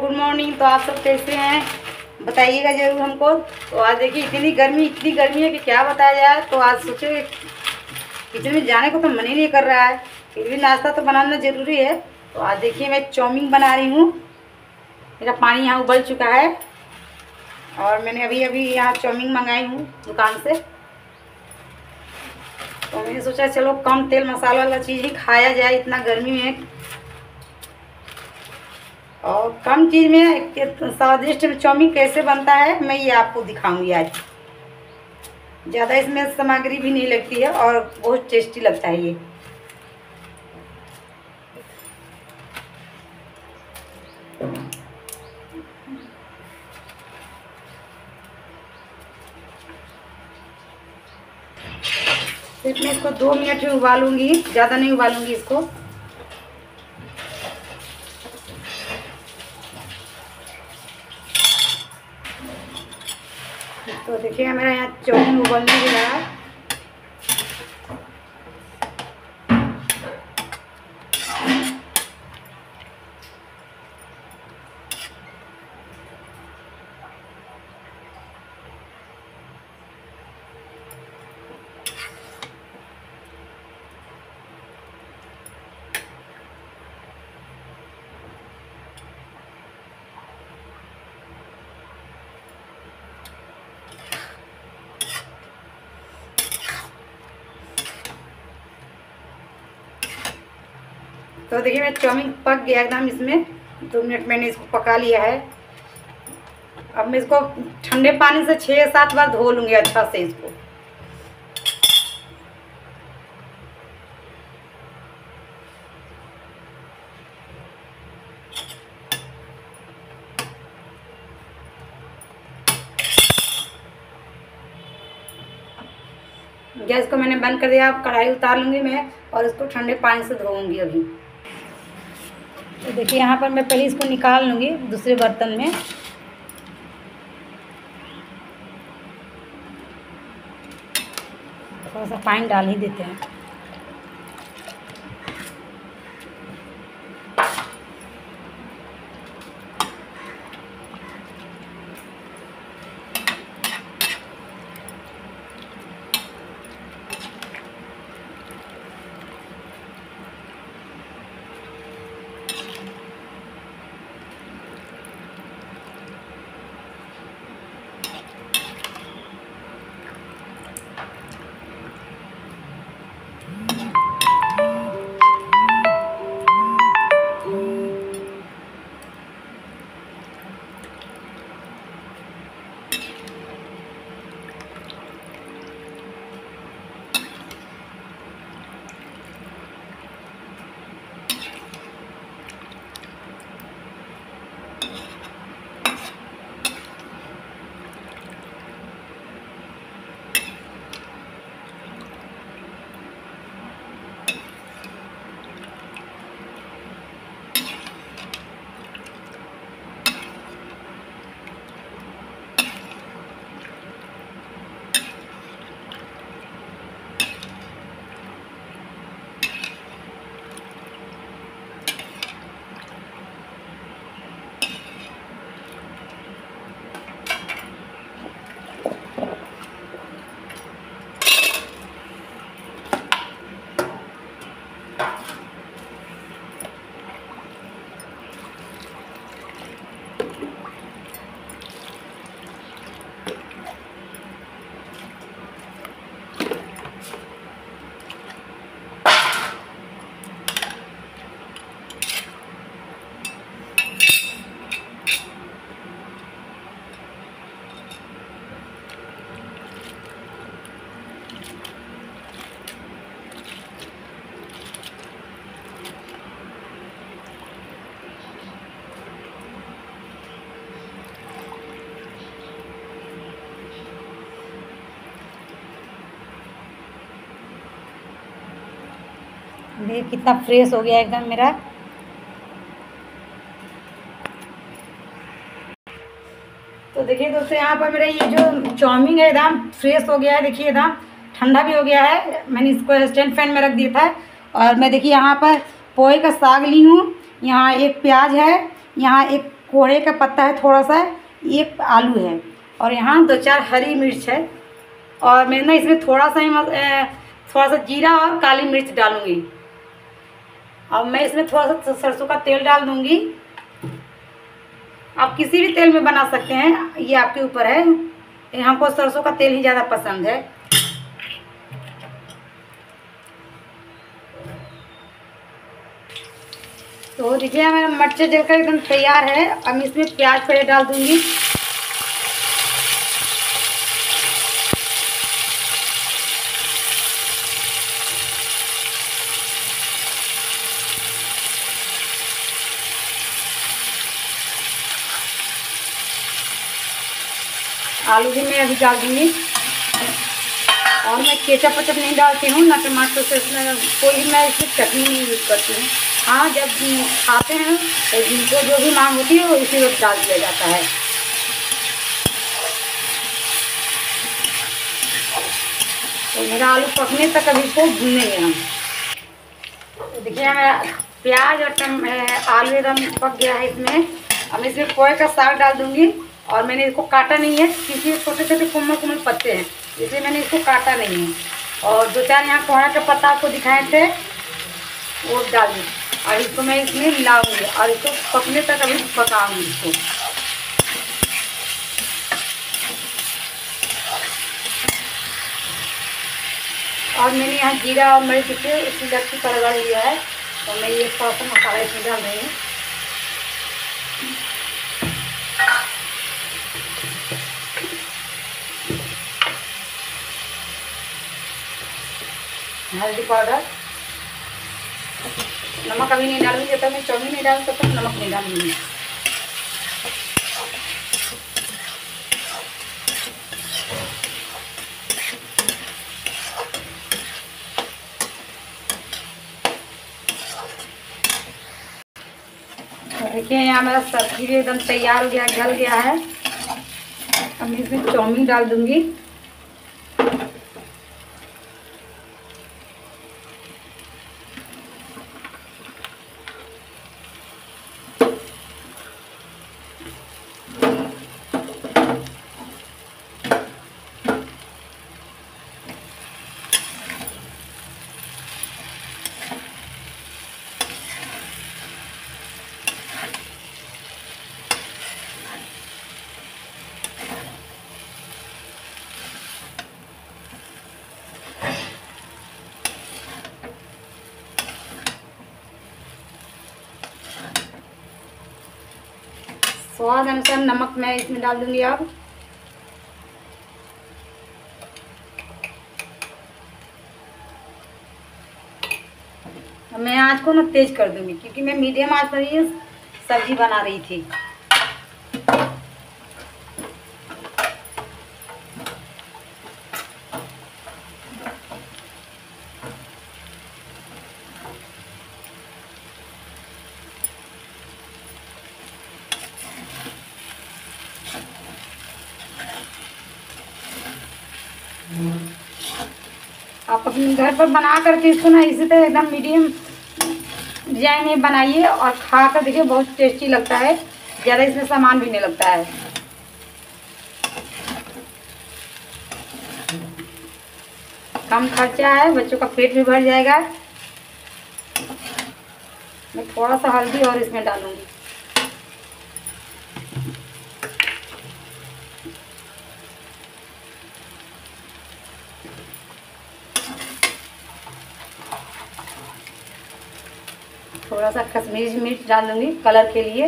Good morning तो आप सब कैसे हैं? बताइएगा ज़रूर हमको। तो आज देखिए, इतनी गर्मी इतनी गर्मी है कि क्या बताया जाए तो आज सोचे किचन में जाने को तो मन ही नहीं कर रहा है। फिर भी नाश्ता तो बनाना ज़रूरी है। तो आज देखिए, मैं चाउमीन बना रही हूँ। मेरा पानी यहाँ उबल चुका है। और मैंने अभी अभी यहाँ चाउमीन मंगाई हूँ दुकान से। तो मैंने सोचा, चलो कम तेल मसाला वाला चीज़ ही खाया जाए, इतना गर्मी में। और कम चीज़ में स्वादिष्ट चाउमीन कैसे बनता है, मैं ये आपको दिखाऊँगी आज। ज़्यादा इसमें सामग्री भी नहीं लगती है और बहुत टेस्टी लगता है ये। सिर्फ़ मैं इसको दो मिनट ही उबालूँगी, ज़्यादा नहीं उबालूँगी इसको। तो देखिए मेरा यहाँ चौमिन उबलने के रहा तो देखिए, मैं चाउमीन पक गया एकदम इसमें। दो मिनट मैंने इसको पका लिया है। अब मैं इसको ठंडे पानी से छः सात बार धो लूँगी अच्छा से इसको। गैस को मैंने बंद कर दिया, अब कढ़ाई उतार लूँगी मैं और इसको ठंडे पानी से धोऊँगी अभी। तो देखिए यहाँ पर मैं पहले इसको निकाल लूँगी दूसरे बर्तन में। थोड़ा सा पानी डाल ही देते हैं। देखिए कितना फ्रेश हो गया एकदम मेरा। तो देखिए दोस्तों, यहाँ पर मेरा ये जो चाउमीन है एकदम फ्रेश हो गया है, देखिए एकदम ठंडा भी हो गया है। मैंने इसको स्टैंड फ़ैन में रख दिया था। और मैं देखिए यहाँ पर पोहे का साग ली हूँ। यहाँ एक प्याज है, यहाँ एक कोहड़े का पत्ता है थोड़ा सा एक आलू है। और यहाँ दो चार हरी मिर्च है। और मैं ना इसमें थोड़ा सा ही थोड़ा सा जीरा और काली मिर्च डालूँगी। और मैं इसमें थोड़ा सा सरसों का तेल डाल दूँगी। आप किसी भी तेल में बना सकते हैं, ये आपके ऊपर है। हमको सरसों का तेल ही ज़्यादा पसंद है। तो देखिए मेरा मर्चा जलकर एकदम तैयार है। अब इसमें प्याज पहले डाल दूँगी। आलू भी मैं अभी डाल दूँगी और मैं केचप वचप नहीं डालती हूँ, ना टमाटर से इसमें कोई मैं इसमें चटनी नहीं यूज़ करती हूँ। हाँ जब खाते हैं तो जिनको जो भी मांग होती है, वो इसी वक्त डाल दिया जाता है। तो मेरा आलू पकने तक अभी इसको भूनेंगे हम। देखिए मेरा प्याज और आलू एकदम पक गया है इसमें। अब इसमें कोए का साग डाल दूँगी। और मैंने इसको काटा नहीं है, क्योंकि छोटे छोटे कोमल कोमल पत्ते हैं, इसलिए मैंने इसको काटा नहीं है। और दो चार यहाँ कोहरा के पत्ता आपको दिखाए थे, वो डाल दी। और इसको मैं इसमें मिलाऊँगी, और इसको पकने तक अभी पकाऊँगी इसको। और मैंने यहाँ जीरा और मिर्च से इसकी लक्ष्य पर लिया है तो मैं ये थोड़ा सा मसाला इसमें डाल रही हूँ। हल्दी पाउडर। नमक अभी नहीं डालूँगी, जब तक मैं चाउमीन नहीं डालूँ तब तक नमक नहीं डालूँगी। देखिए, यहाँ मेरा सब्ज़ी भी एकदम तैयार हो गया, गल गया है। अब मैं इसमें चाउमीन डाल दूँगी। स्वाद अनुसार नमक मैं इसमें डाल दूँगी अब। मैं आज को ना तेज कर दूँगी, क्योंकि मैं मीडियम आज पर ही सब्ज़ी बना रही थी। आप अपने घर पर बना करके इसको ना इसी तरह एकदम मीडियम डिज़ाइन में बनाइए और खा कर देखिए, बहुत टेस्टी लगता है। ज़्यादा इसमें सामान भी नहीं लगता है। कम खर्चा है, बच्चों का पेट भी भर जाएगा। मैं थोड़ा सा हल्दी और इसमें डालूँगी। थोड़ा सा कश्मीरी मिर्च डाल दूँगी कलर के लिए।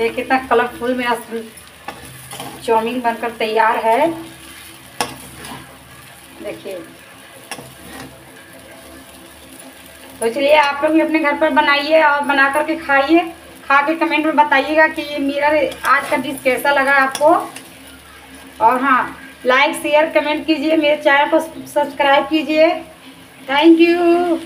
देखिए कितना कलरफुल मेरा चाउमीन बनकर तैयार है। देखिए। तो चलिए, आप लोग भी अपने घर पर बनाइए और बना करके खाइए। खा के कमेंट में बताइएगा कि ये मेरा आज का डिश कैसा लगा आपको। और हाँ लाइक शेयर कमेंट कीजिए। मेरे चैनल को सब्सक्राइब कीजिए। Thank you